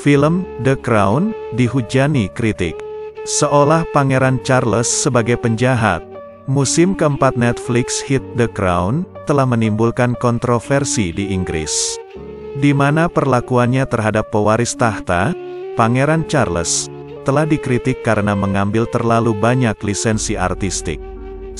Film The Crown dihujani kritik. Seolah Pangeran Charles sebagai penjahat. Musim keempat Netflix hit The Crown telah menimbulkan kontroversi di Inggris. Di mana perlakuannya terhadap pewaris tahta, Pangeran Charles, telah dikritik karena mengambil terlalu banyak lisensi artistik.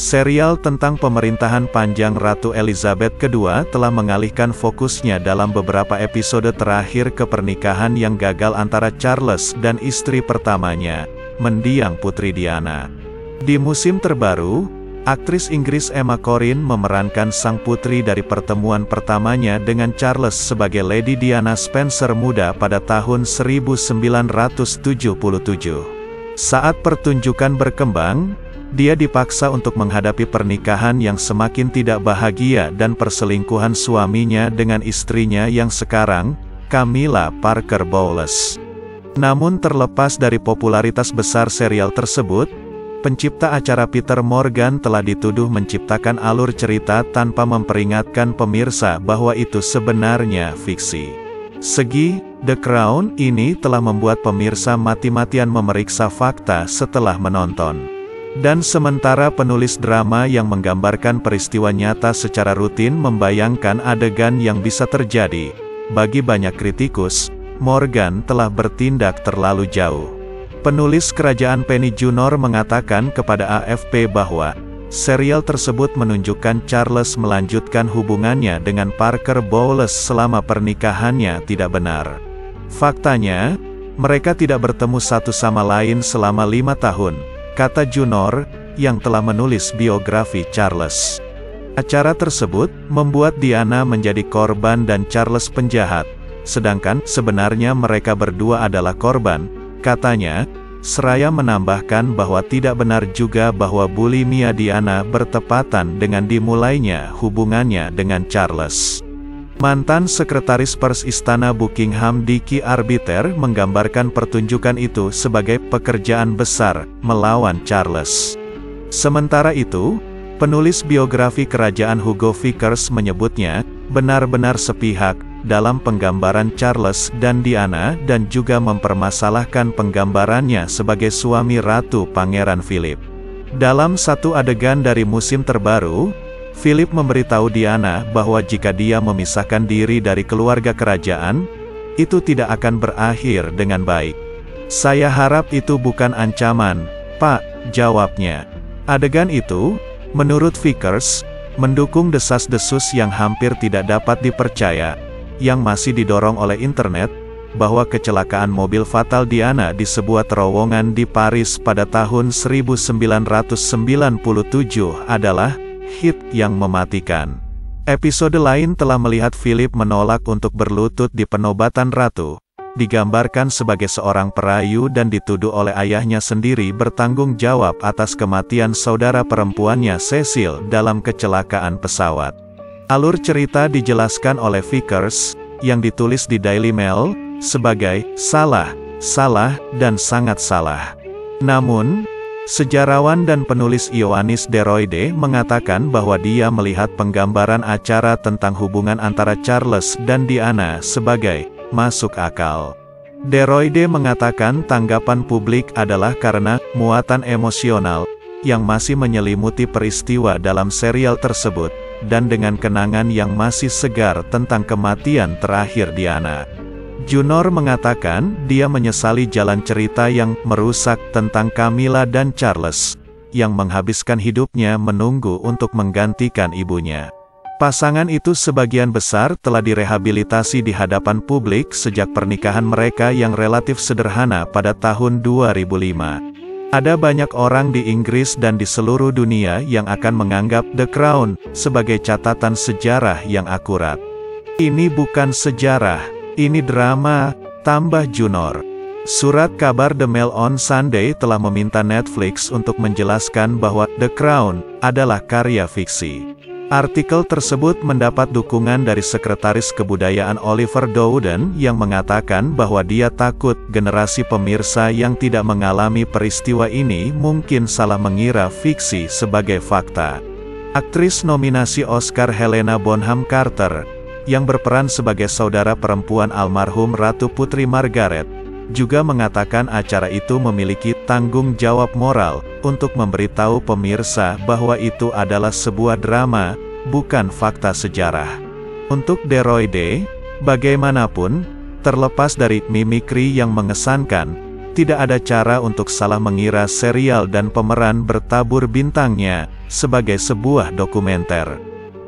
Serial tentang pemerintahan panjang Ratu Elizabeth II telah mengalihkan fokusnya dalam beberapa episode terakhir ke pernikahan yang gagal antara Charles dan istri pertamanya, mendiang Putri Diana. Di musim terbaru, aktris Inggris Emma Corrin memerankan sang putri dari pertemuan pertamanya dengan Charles sebagai Lady Diana Spencer muda pada tahun 1977. Saat pertunjukan berkembang, dia dipaksa untuk menghadapi pernikahan yang semakin tidak bahagia dan perselingkuhan suaminya dengan istrinya yang sekarang, Camilla Parker Bowles. Namun terlepas dari popularitas besar serial tersebut, pencipta acara Peter Morgan telah dituduh menciptakan alur cerita tanpa memperingatkan pemirsa bahwa itu sebenarnya fiksi. Segi The Crown ini telah membuat pemirsa mati-matian memeriksa fakta setelah menonton. Dan sementara penulis drama yang menggambarkan peristiwa nyata secara rutin membayangkan adegan yang bisa terjadi, bagi banyak kritikus, Morgan telah bertindak terlalu jauh. Penulis kerajaan Penny Junor mengatakan kepada AFP bahwa, serial tersebut menunjukkan Charles melanjutkan hubungannya dengan Parker Bowles selama pernikahannya tidak benar. Faktanya, mereka tidak bertemu satu sama lain selama lima tahun, kata Junor, yang telah menulis biografi Charles. Acara tersebut membuat Diana menjadi korban dan Charles penjahat, sedangkan sebenarnya mereka berdua adalah korban, katanya, seraya menambahkan bahwa tidak benar juga bahwa bulimia Diana bertepatan dengan dimulainya hubungannya dengan Charles. Mantan Sekretaris Pers Istana Buckingham Diki Arbiter menggambarkan pertunjukan itu sebagai pekerjaan besar, melawan Charles. Sementara itu, penulis biografi kerajaan Hugo Vickers menyebutnya, benar-benar sepihak, dalam penggambaran Charles dan Diana dan juga mempermasalahkan penggambarannya sebagai suami Ratu Pangeran Philip. Dalam satu adegan dari musim terbaru, Philip memberitahu Diana bahwa jika dia memisahkan diri dari keluarga kerajaan, itu tidak akan berakhir dengan baik. Saya harap itu bukan ancaman, Pak, jawabnya. Adegan itu, menurut Vickers, mendukung desas-desus yang hampir tidak dapat dipercaya, yang masih didorong oleh internet, bahwa kecelakaan mobil fatal Diana di sebuah terowongan di Paris pada tahun 1997 adalah hit yang mematikan. Episode lain telah melihat Philip menolak untuk berlutut di penobatan ratu, digambarkan sebagai seorang perayu dan dituduh oleh ayahnya sendiri bertanggung jawab atas kematian saudara perempuannya Cecil dalam kecelakaan pesawat. Alur cerita dijelaskan oleh Vickers, yang ditulis di Daily Mail, sebagai salah, salah, dan sangat salah. Namun, Sejarawan dan penulis Ioannis Deroide mengatakan bahwa dia melihat penggambaran acara tentang hubungan antara Charles dan Diana sebagai masuk akal. Deroide mengatakan tanggapan publik adalah karena muatan emosional yang masih menyelimuti peristiwa dalam serial tersebut, dan dengan kenangan yang masih segar tentang kematian terakhir Diana. Junor mengatakan, dia menyesali jalan cerita yang merusak tentang Camilla dan Charles, yang menghabiskan hidupnya menunggu untuk menggantikan ibunya. Pasangan itu sebagian besar telah direhabilitasi di hadapan publik sejak pernikahan mereka yang relatif sederhana pada tahun 2005. Ada banyak orang di Inggris dan di seluruh dunia yang akan menganggap The Crown sebagai catatan sejarah yang akurat. Ini bukan sejarah, ini drama, tambah Junor. Surat kabar The Mail on Sunday telah meminta Netflix untuk menjelaskan bahwa The Crown adalah karya fiksi. Artikel tersebut mendapat dukungan dari Sekretaris Kebudayaan Oliver Dowden yang mengatakan bahwa dia takut generasi pemirsa yang tidak mengalami peristiwa ini mungkin salah mengira fiksi sebagai fakta. Aktris nominasi Oscar Helena Bonham Carter, yang berperan sebagai saudara perempuan almarhum Ratu Putri Margaret, juga mengatakan acara itu memiliki tanggung jawab moral, untuk memberitahu pemirsa bahwa itu adalah sebuah drama, bukan fakta sejarah. Untuk Deroide, bagaimanapun, terlepas dari mimikri yang mengesankan, tidak ada cara untuk salah mengira serial dan pemeran bertabur bintangnya, sebagai sebuah dokumenter.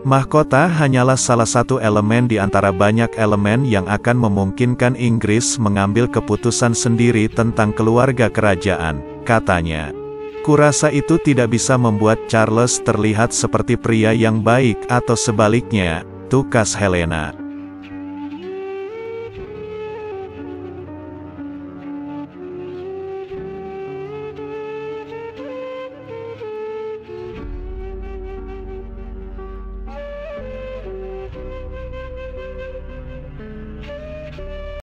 Mahkota hanyalah salah satu elemen di antara banyak elemen yang akan memungkinkan Inggris mengambil keputusan sendiri tentang keluarga kerajaan, katanya. Kurasa itu tidak bisa membuat Charles terlihat seperti pria yang baik atau sebaliknya, tukas Helena.